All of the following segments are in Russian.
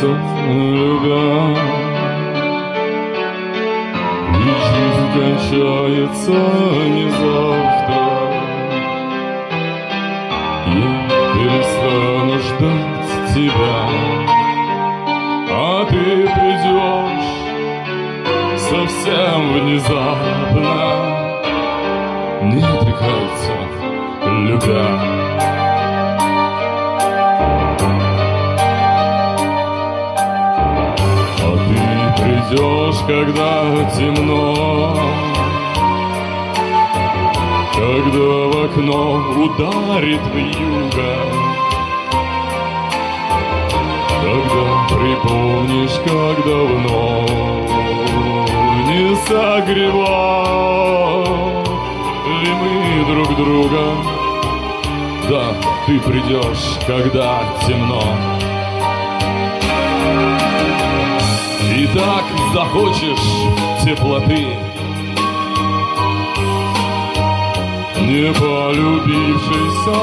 отрекаются, любя. И жизнь кончается не завтра. Я перестану ждать тебя, а ты придешь совсем внезапно. Не отрекаются, любя. Придешь, когда темно, Когда в окно ударит вьюга, Когда припомнишь, как давно Не согревали мы друг друга. Да, ты придешь, когда темно. Так захочешь теплоты, Не полюбившейся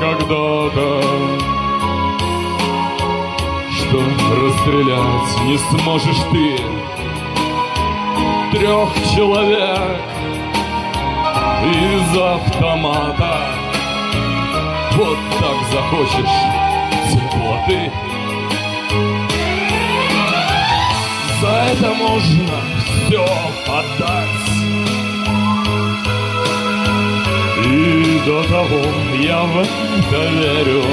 когда-то, Что расстрелять не сможешь ты Трех человек из автомата. Вот так захочешь теплоты. Это можно все отдать. И до того я в это верю,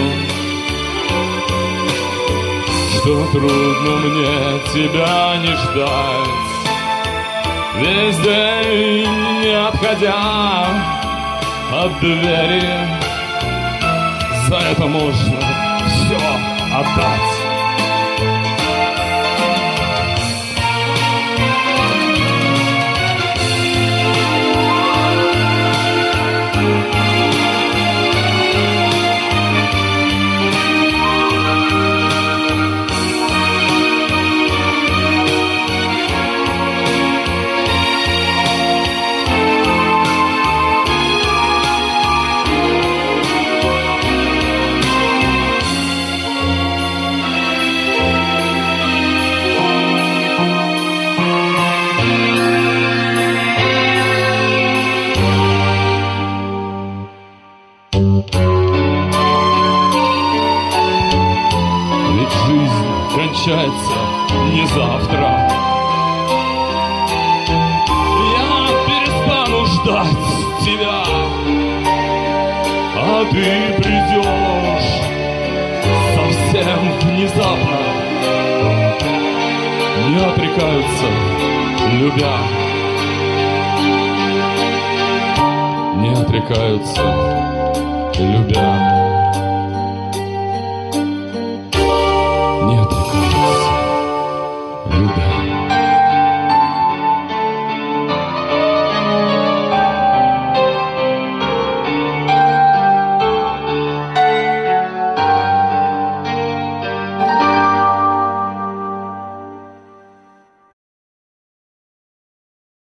Что трудно мне тебя не ждать. Весь день не отходя от двери, За это можно все отдать. Ведь жизнь кончается не завтра. Я перестану ждать тебя, а ты придешь совсем внезапно. Не отрекаются, любя. Не отрекаются, любя.